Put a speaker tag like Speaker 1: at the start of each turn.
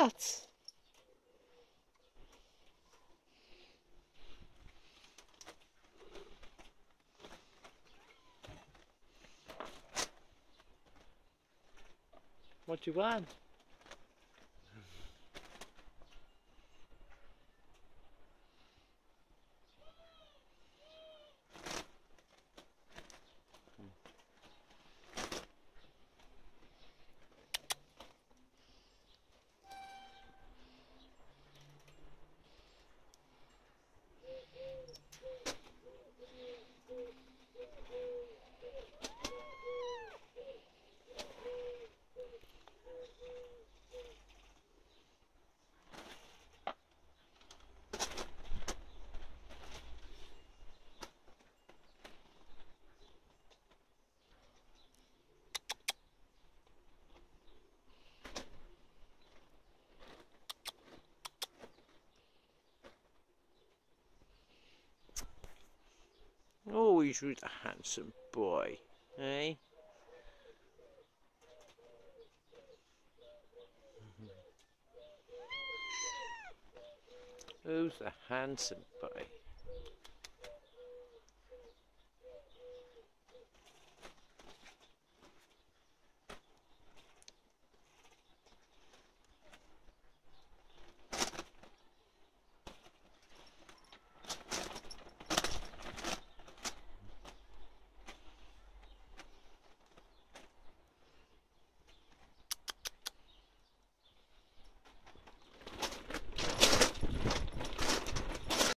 Speaker 1: that? What do you want? Oh, he's a handsome boy, eh? Who's the handsome boy?